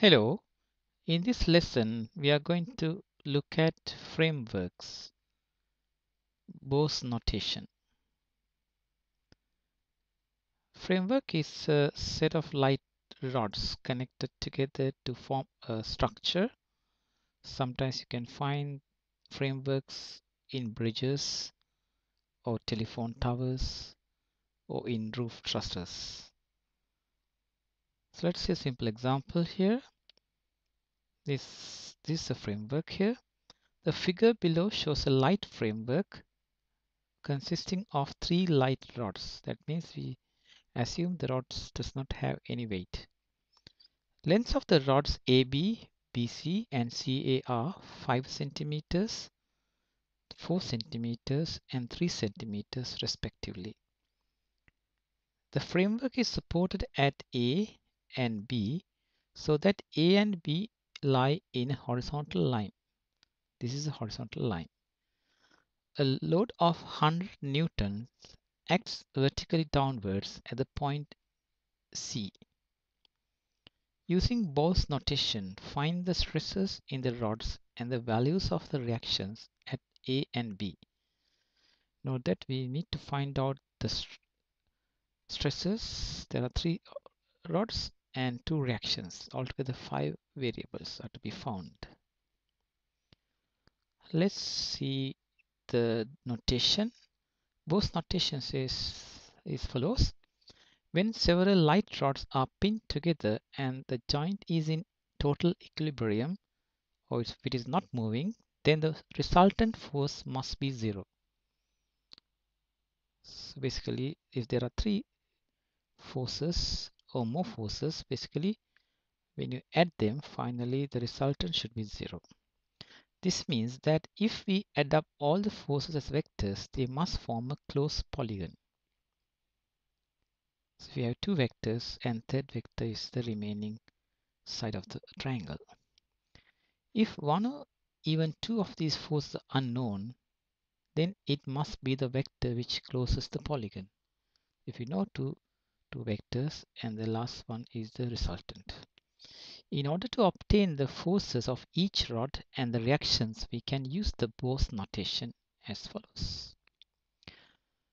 Hello, in this lesson we are going to look at frameworks, Bow's notation. Framework is a set of light rods connected together to form a structure. Sometimes you can find frameworks in bridges or telephone towers or in roof trusses. So let's see a simple example here. This, this is a framework here. The figure below shows a light framework consisting of three light rods. That means we assume the rods does not have any weight. Lengths of the rods AB, BC and CA are 5 centimeters, 4 centimeters and 3 centimeters respectively. The framework is supported at A and B so that A and B lie in a horizontal line. This is a horizontal line. A load of 100 newtons acts vertically downwards at the point C. Using Bow's notation, find the stresses in the rods and the values of the reactions at A and B. Note that we need to find out the st stresses. There are three rods and two reactions. Altogether five variables are to be found. Let's see the notation. Both notations says is follows. When several light rods are pinned together and the joint is in total equilibrium or if it is not moving, then the resultant force must be zero. So basically, if there are three forces or more forces, basically, when you add them, finally the resultant should be zero. This means that if we add up all the forces as vectors, they must form a closed polygon. So we have two vectors and third vector is the remaining side of the triangle. If one or even two of these forces are unknown, then it must be the vector which closes the polygon. If we know two, two vectors and the last one is the resultant. In order to obtain the forces of each rod and the reactions, we can use the Bow's notation as follows.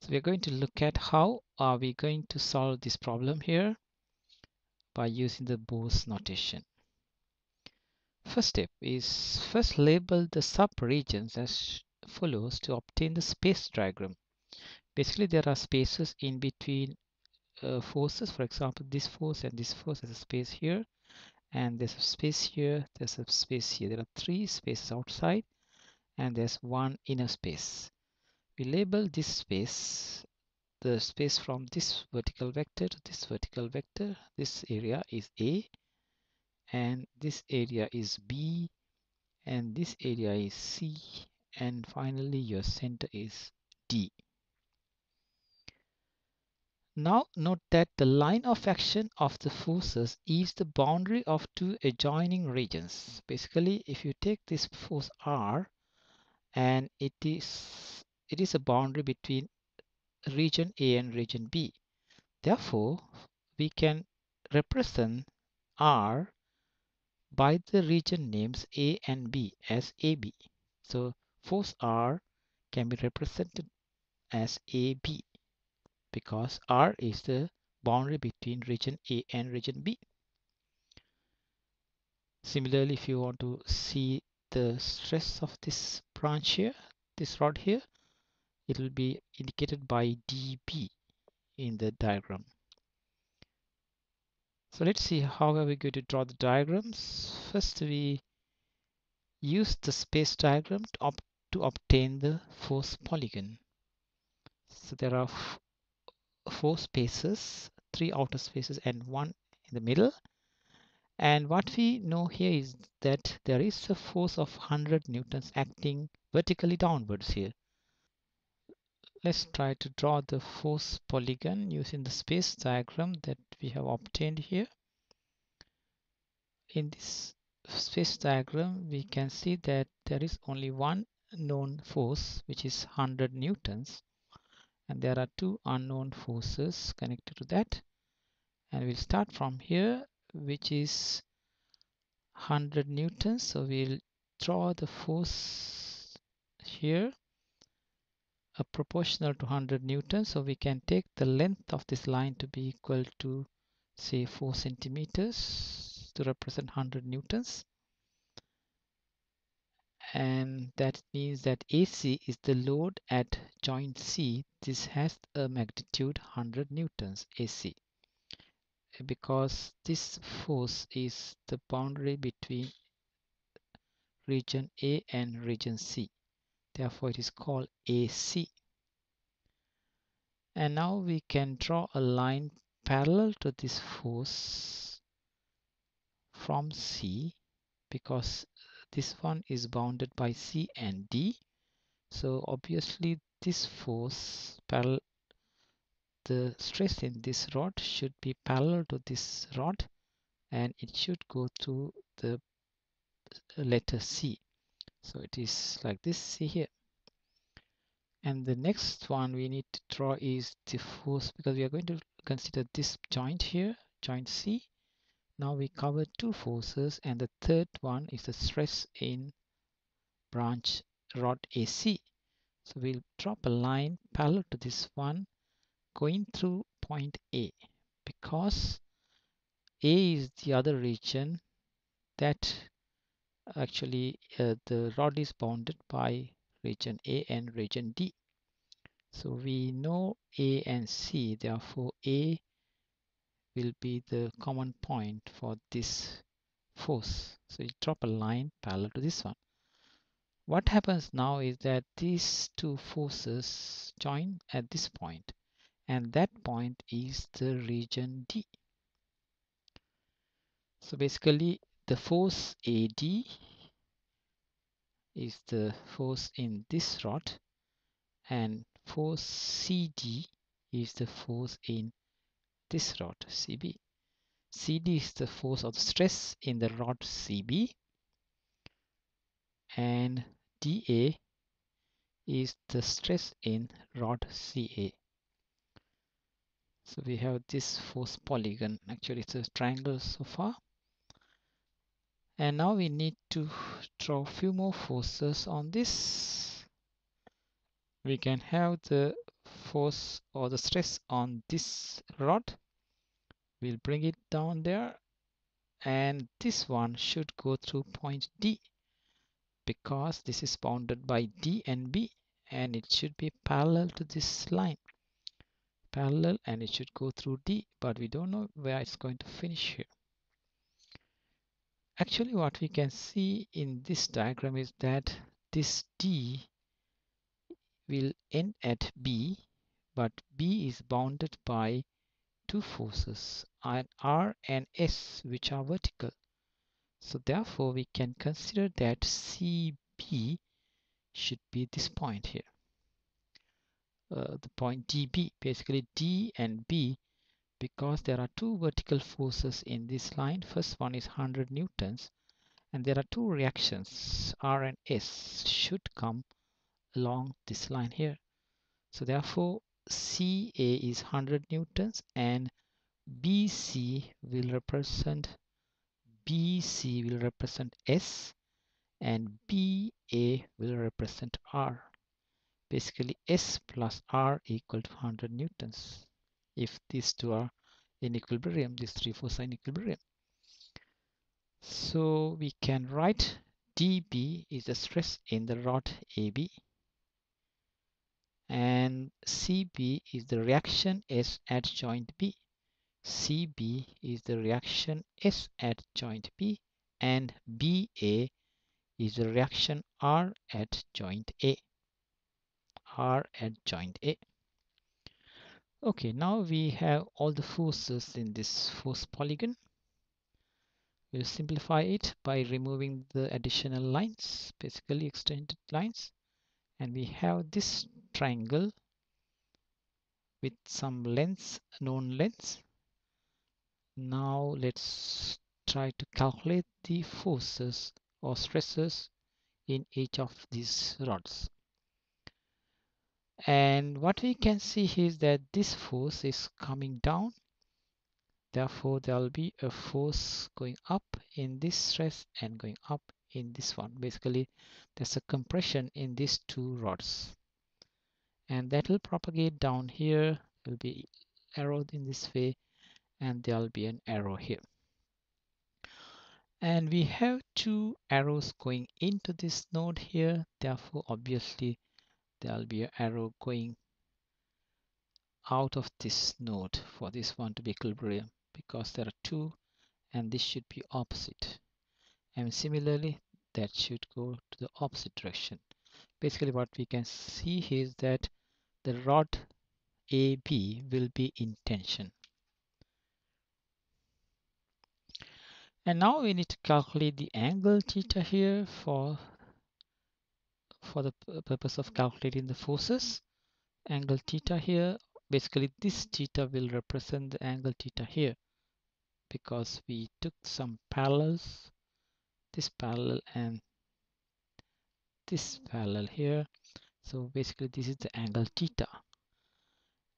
So we're going to look at how are we going to solve this problem here by using the Bow's notation. First step is first label the sub-regions as follows to obtain the space diagram. Basically, there are spaces in between uh, forces. For example, this force and this force has a space here and there's a space here there's a space here. There are three spaces outside and there's one inner space. We label this space the space from this vertical vector to this vertical vector. This area is a and this area is b and this area is c and finally your center is d now note that the line of action of the forces is the boundary of two adjoining regions. Basically, if you take this force R and it is it is a boundary between region A and region B. Therefore, we can represent R by the region names A and B as AB. So force R can be represented as AB because R is the boundary between region A and region B. Similarly, if you want to see the stress of this branch here, this rod here, it will be indicated by dB in the diagram. So let's see how are we going to draw the diagrams. First, we use the space diagram to, to obtain the force polygon. So there are four spaces, three outer spaces and one in the middle. And what we know here is that there is a force of 100 newtons acting vertically downwards here. Let's try to draw the force polygon using the space diagram that we have obtained here. In this space diagram, we can see that there is only one known force, which is 100 newtons and there are two unknown forces connected to that. And we'll start from here which is 100 newtons. So we'll draw the force here a proportional to 100 newtons. So we can take the length of this line to be equal to say 4 centimeters to represent 100 newtons and that means that AC is the load at joint C. This has a magnitude 100 newtons AC because this force is the boundary between region A and region C. Therefore, it is called AC. And now we can draw a line parallel to this force from C because this one is bounded by C and D. So obviously this force parallel the stress in this rod should be parallel to this rod and it should go through the letter C. So it is like this, see here. And the next one we need to draw is the force because we are going to consider this joint here, joint C. Now we cover two forces and the third one is the stress in branch rod AC. So we'll drop a line parallel to this one going through point A because A is the other region that actually uh, the rod is bounded by region A and region D. So we know A and C, therefore A will be the common point for this force. So you drop a line parallel to this one. What happens now is that these two forces join at this point and that point is the region D. So basically the force AD is the force in this rod and force CD is the force in this rod CB. CD is the force of stress in the rod CB and dA is the stress in rod CA. So we have this force polygon. Actually, it's a triangle so far. And now we need to draw a few more forces on this. We can have the force or the stress on this rod. We'll bring it down there. And this one should go through point D because this is bounded by D and B and it should be parallel to this line parallel and it should go through D but we don't know where it's going to finish here actually what we can see in this diagram is that this D will end at B but B is bounded by two forces R and S which are vertical so therefore, we can consider that CB should be this point here. Uh, the point DB, basically D and B, because there are two vertical forces in this line. First one is 100 newtons, and there are two reactions, R and S, should come along this line here. So therefore, CA is 100 newtons and BC will represent BC will represent S and BA will represent R. Basically S plus R equal to 100 newtons if these two are in equilibrium, these three forces are in equilibrium. So we can write dB is the stress in the rod AB and CB is the reaction S at joint B. CB is the reaction S at joint B and BA is the reaction R at joint A. R at joint A. Okay, now we have all the forces in this force polygon. We'll simplify it by removing the additional lines, basically extended lines. And we have this triangle with some lengths, known lengths now let's try to calculate the forces or stresses in each of these rods. And what we can see is that this force is coming down Therefore, there will be a force going up in this stress and going up in this one. Basically, there's a compression in these two rods. And that will propagate down here. Will be arrowed in this way and there will be an arrow here. And we have two arrows going into this node here. Therefore, obviously, there will be an arrow going out of this node for this one to be equilibrium because there are two and this should be opposite and similarly that should go to the opposite direction basically what we can see is that the rod AB will be in tension. And now we need to calculate the angle theta here for for the purpose of calculating the forces. Angle theta here basically this theta will represent the angle theta here because we took some parallels this parallel and this parallel here so basically this is the angle theta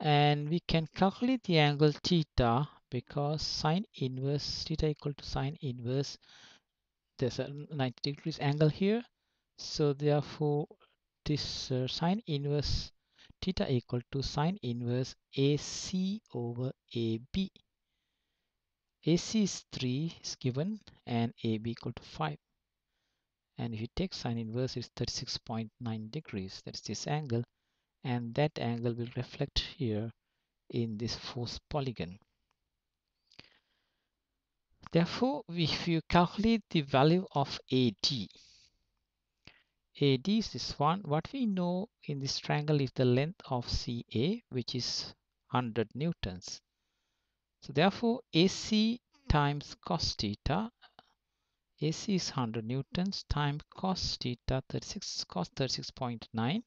and we can calculate the angle theta because sine inverse theta equal to sine inverse there's a 90 degrees angle here so therefore this uh, sine inverse theta equal to sine inverse AC over AB. AC is 3 is given and AB equal to 5. And if you take sine inverse, it's 36.9 degrees. That's this angle. And that angle will reflect here in this force polygon. Therefore, if you calculate the value of AD, AD is this one. What we know in this triangle is the length of CA, which is 100 newtons. So therefore, AC times cos theta, AC is 100 newtons times cos theta 36 cos 36.9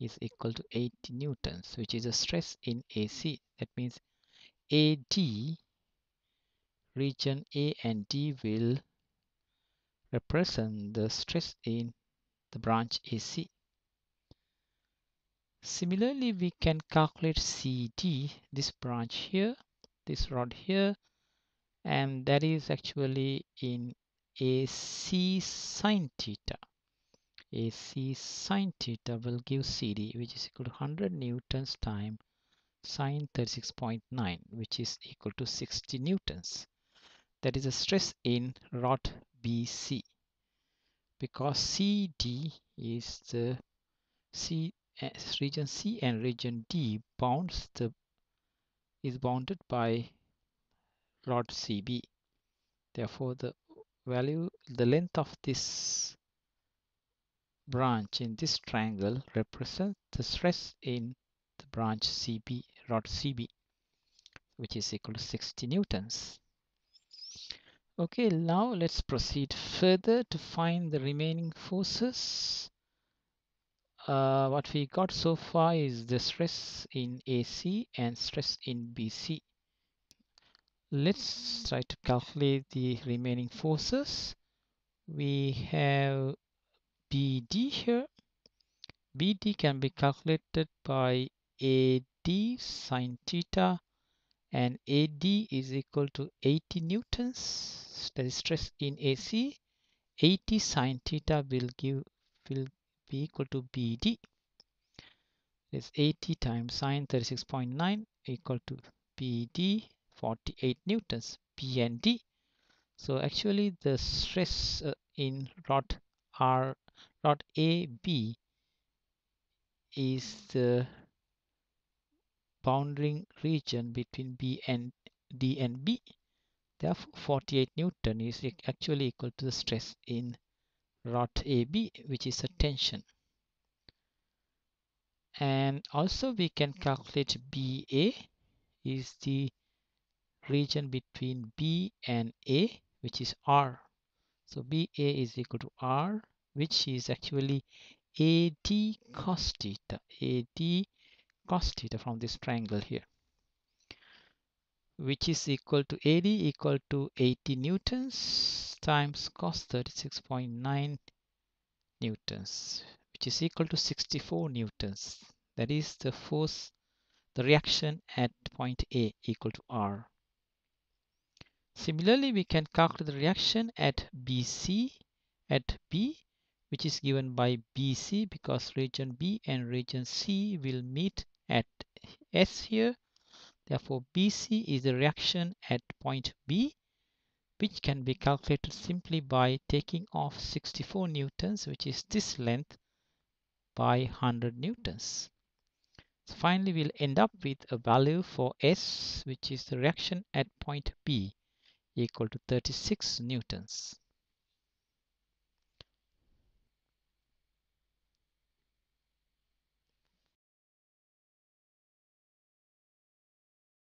is equal to 80 newtons, which is a stress in AC. That means AD region A and D will represent the stress in the branch AC. Similarly, we can calculate CD, this branch here, this rod here, and that is actually in AC sine theta. AC sine theta will give CD, which is equal to 100 newtons times sine 36.9, which is equal to 60 newtons. That is a stress in rod BC because CD is the C eh, region C and region D bounds the is bounded by rod CB. Therefore, the value, the length of this branch in this triangle represents the stress in the branch CB, rod CB, which is equal to 60 newtons. Okay, now let's proceed further to find the remaining forces. Uh, what we got so far is the stress in AC and stress in BC. Let's try to calculate the remaining forces. We have BD here. BD can be calculated by AD sine theta and AD is equal to 80 newtons that is stress in AC 80 sine theta will give will be equal to BD it's 80 times sine 36.9 equal to BD 48 newtons P and D so actually the stress uh, in rod R rod AB is the bounding region between B and D and B Therefore, 48 Newton is actually equal to the stress in rod AB, which is a tension. And also we can calculate BA is the region between B and A, which is R. So BA is equal to R, which is actually AD cos theta, AD cos theta from this triangle here which is equal to AD equal to 80 newtons times cos 36.9 newtons which is equal to 64 newtons that is the force the reaction at point A equal to R Similarly, we can calculate the reaction at BC at B which is given by BC because region B and region C will meet at S here. Therefore, BC is the reaction at point B which can be calculated simply by taking off 64 newtons which is this length by 100 newtons. So finally we'll end up with a value for S which is the reaction at point B equal to 36 newtons.